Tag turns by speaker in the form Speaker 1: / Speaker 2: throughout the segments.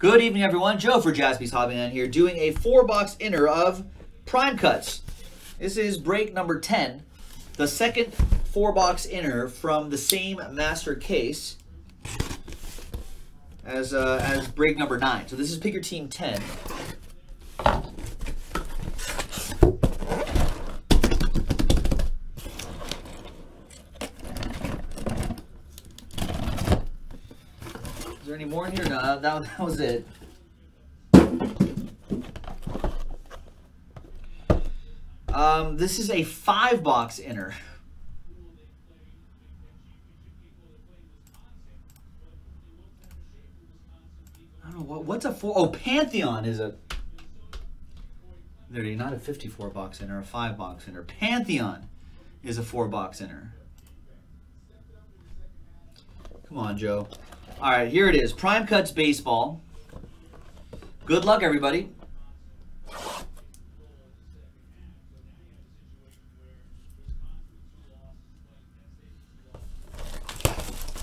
Speaker 1: Good evening, everyone. Joe for Jaspy's Hobbyland here, doing a four-box inner of Prime Cuts. This is break number 10, the second four-box inner from the same master case as, uh, as break number 9. So this is Pick Your Team 10. There any more in here? No, that, that was it. Um, this is a five box inner. I don't know what what's a four oh Pantheon is a there not a 54 box inner, a five box inner. Pantheon is a four box inner. Come on, Joe. All right, here it is. Prime Cuts Baseball. Good luck, everybody.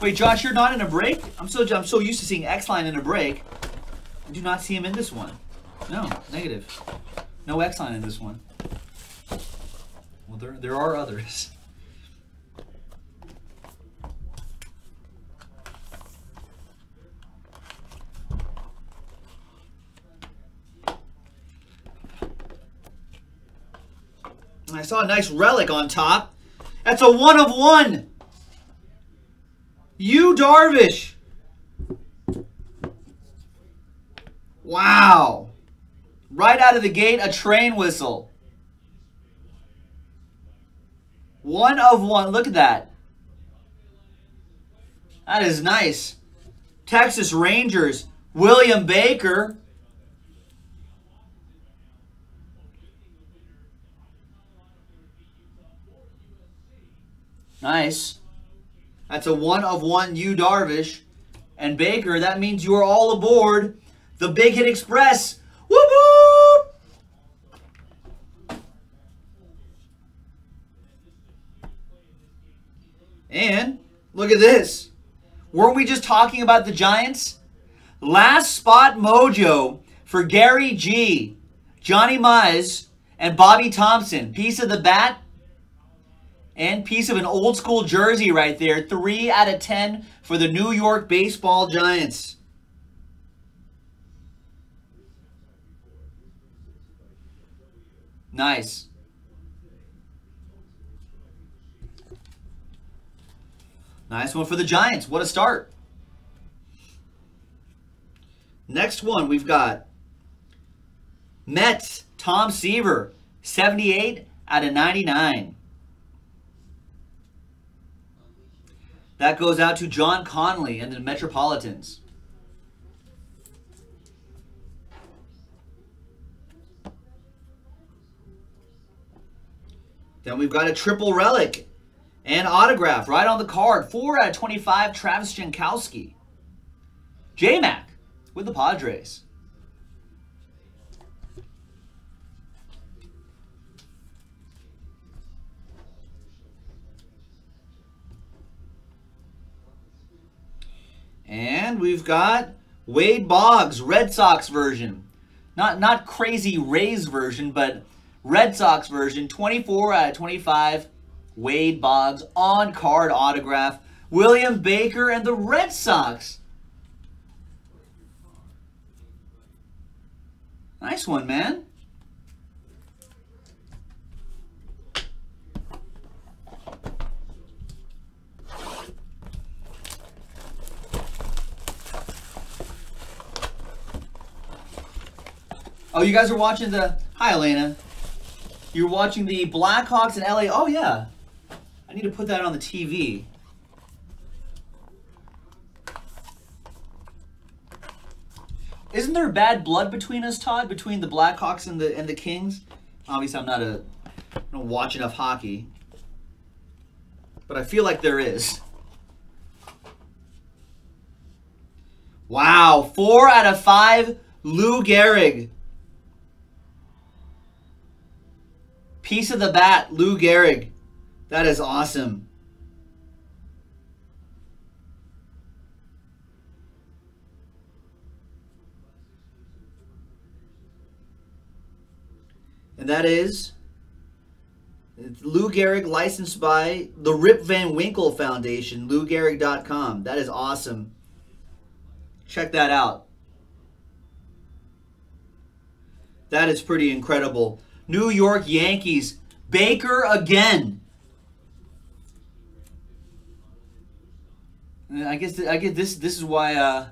Speaker 1: Wait, Josh, you're not in a break? I'm so I'm so used to seeing X-Line in a break. I do not see him in this one. No, negative. No X-Line in this one. Well, there, there are others. Saw a nice relic on top. That's a one of one. Yu Darvish. Wow. Right out of the gate, a train whistle. One of one. Look at that. That is nice. Texas Rangers, William Baker. Nice. That's a one of one Yu Darvish. And Baker, that means you are all aboard the Big Hit Express. Whoop! And look at this. Weren't we just talking about the Giants? Last spot mojo for Gary G, Johnny Mize, and Bobby Thomson. Piece of the bat and piece of an old school jersey right there. Three out of ten for the New York Baseball Giants. Nice. Nice one for the Giants. What a start. Next one, we've got Mets, Tom Seaver, 78 out of 99. That goes out to John Conley and the Metropolitans. Then we've got a triple relic and autograph right on the card. 4 out of 25, Travis Jankowski. J-Mac with the Padres. And we've got Wade Boggs, Red Sox version. Not not crazy Rays version, but Red Sox version. 24 out of 25. Wade Boggs on card autograph. William Baker and the Red Sox. Nice one, man. Oh, you guys are watching the... Hi, Elena. You're watching the Blackhawks in LA. Oh, yeah. I need to put that on the TV. Isn't there bad blood between us, Todd? Between the Blackhawks and the and the Kings? Obviously, I'm not a... I don't watch enough hockey. But I feel like there is. Wow. Four out of five. Lou Gehrig. Piece of the bat, Lou Gehrig. That is awesome. And that is Lou Gehrig, licensed by the Rip Van Winkle Foundation, lougehrig.com. That is awesome. Check that out. That is pretty incredible. New York Yankees, Baker again. I guess I guess this this is why uh,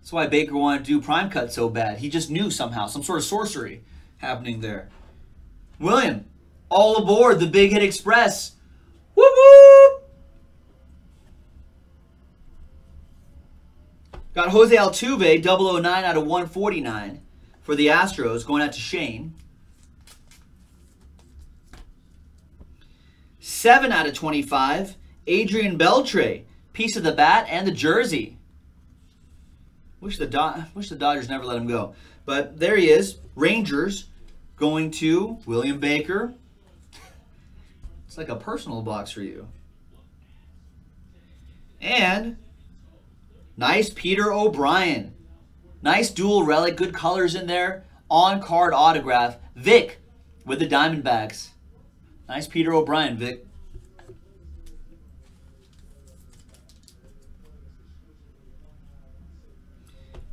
Speaker 1: that's why Baker wanted to do prime cut so bad. He just knew somehow some sort of sorcery happening there. William, all aboard the Big Hit Express. Whoop whoop! Got Jose Altuve, 009 out of 149 for the Astros, going out to Shane. 7 out of 25, Adrian Beltre, piece of the bat and the jersey. Wish the Do- wish the Dodgers never let him go. But there he is, Rangers, going to William Baker. It's like a personal box for you. And nice Peter O'Brien. Nice dual relic, good colors in there. On card autograph. Vic with the Diamondbacks. Nice Peter O'Brien, Vic.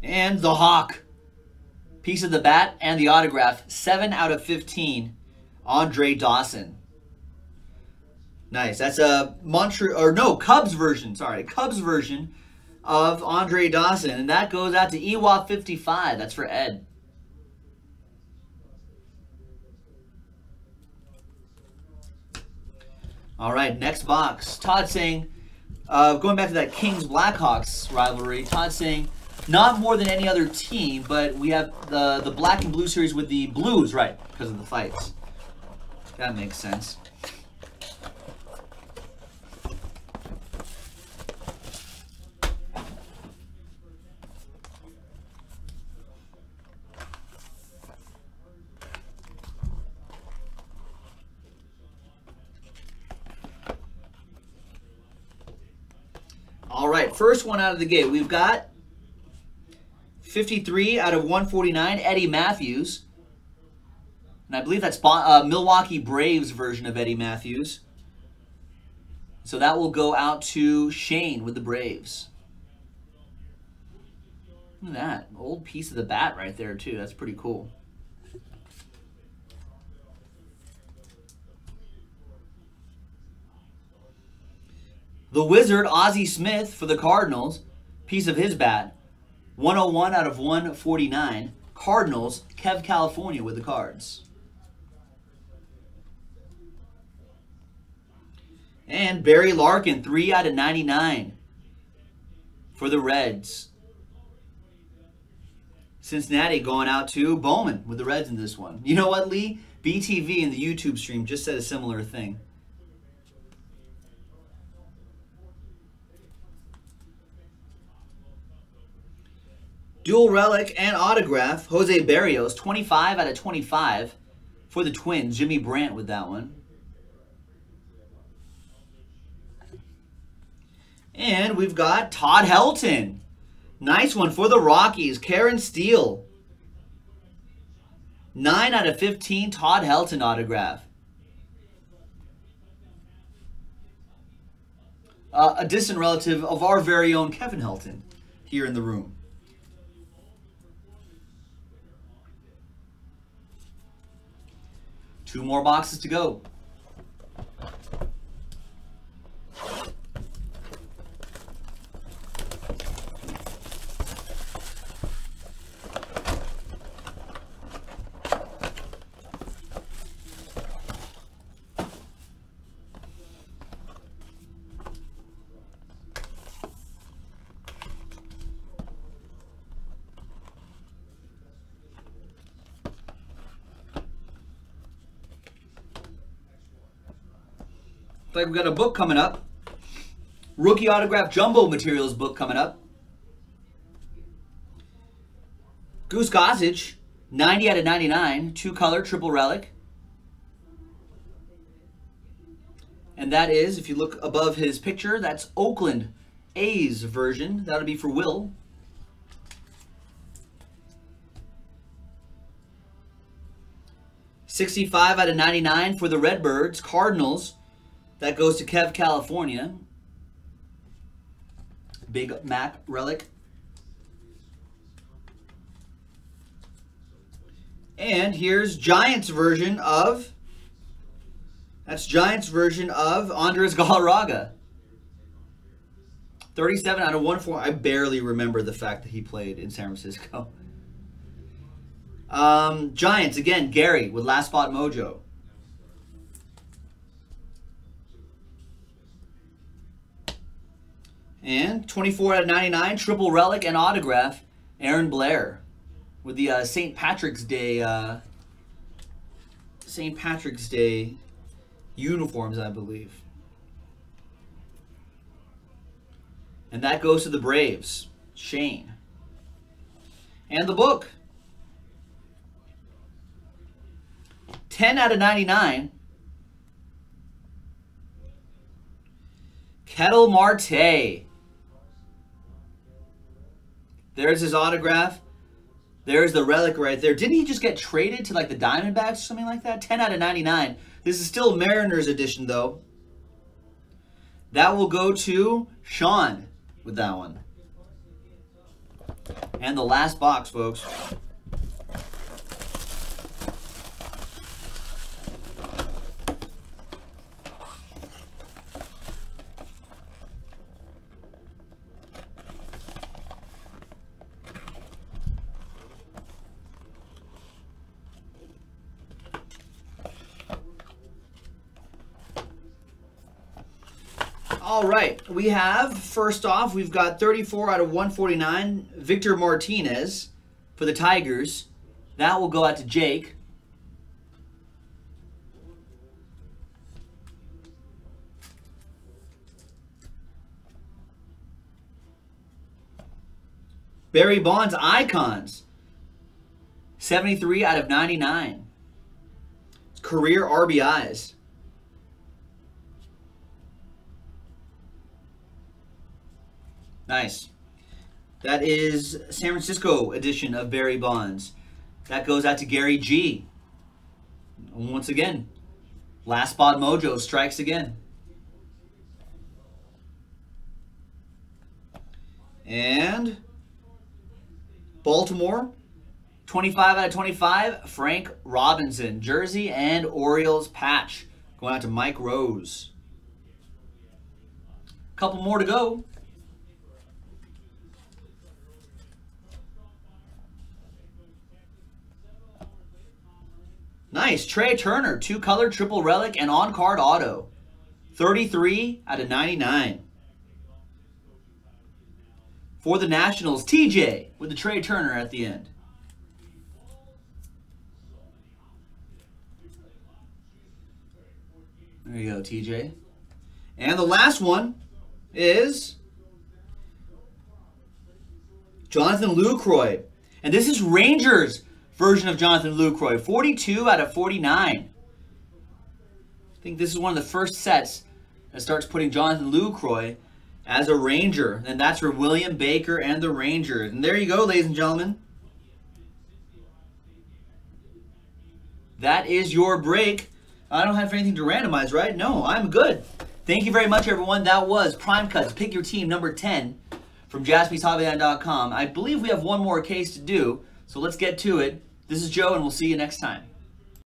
Speaker 1: And the Hawk. Piece of the bat and the autograph. 7 out of 15. Andre Dawson. Nice. That's a Montreal, or no, Cubs version. Sorry, Cubs version of Andre Dawson. And that goes out to EWA55. That's for Ed. All right, next box. Todd saying, uh, going back to that Kings Blackhawks rivalry, Todd saying, not more than any other team, but we have the, the black and blue series with the Blues, right, because of the fights. That makes sense. All right, first one out of the gate. We've got 53 out of 149, Eddie Mathews. And I believe that's uh, Milwaukee Braves version of Eddie Mathews. So that will go out to Shane with the Braves. Look at that. Old piece of the bat right there, too. That's pretty cool. The Wizard, Ozzie Smith for the Cardinals. Piece of his bat. 101 out of 149. Cardinals, Kev California with the cards. And Barry Larkin, 3 out of 99 for the Reds. Cincinnati going out to Bowman with the Reds in this one. You know what, Lee? BTV in the YouTube stream just said a similar thing. Dual relic and autograph. Jose Berrios, 25 out of 25 for the Twins. Jimmy Brandt with that one. And we've got Todd Helton. Nice one for the Rockies. Karen Steele. 9 out of 15 Todd Helton autograph. Uh, a distant relative of our very own Kevin Helton here in the room. Two more boxes to go. Like we've got a book coming up. Rookie autograph jumbo materials book coming up. Goose Gossage, 90 out of 99, two color, triple relic. And that is, if you look above his picture, that's Oakland A's version. That'll be for Will. 65 out of 99 for the Redbirds. Cardinals. That goes to Kev, California. Big Mac relic. And here's Giants version of that's Giants version of Andres Galarraga. 37 out of 104. I barely remember the fact that he played in San Francisco. Um, Giants, again, Gary with Last Spot Mojo. And 24 out of 99, triple relic and autograph, Aaron Blair with the uh, St. Patrick's Day uh, St. Patrick's Day uniforms, I believe. And that goes to the Braves, Shane. And the book. 10 out of 99. Ketel Marte. There's his autograph. There's the relic right there. Didn't he just get traded to like the Diamondbacks or something like that? 10 out of 99. This is still Mariners edition though. That will go to Sean with that one. And the last box, folks. All right, we have, first off, we've got 34 out of 149, Victor Martinez for the Tigers. That will go out to Jake. Barry Bonds Icons. 73 out of 99. Career RBIs. Nice. That is San Francisco edition of Barry Bonds. That goes out to Gary G. Once again, last spot mojo strikes again. And Baltimore, 25 out of 25, Frank Robinson, jersey and Orioles patch. Going out to Mike Rose. Couple more to go. Nice. Trea Turner, two color, triple relic, and on card auto. 33 out of 99. For the Nationals, TJ with the Trea Turner at the end. There you go, TJ. And the last one is Jonathan Lucroy. And this is Rangers version of Jonathan Lucroy. 42 out of 49. I think this is one of the first sets that starts putting Jonathan Lucroy as a Ranger. And that's for William Baker and the Rangers. And there you go, ladies and gentlemen. That is your break. I don't have anything to randomize, right? No, I'm good. Thank you very much, everyone. That was Prime Cuts. Pick your team number 10 from jaspyshobbyland.com. I believe we have one more case to do, so let's get to it. This is Joe, and we'll see you next time.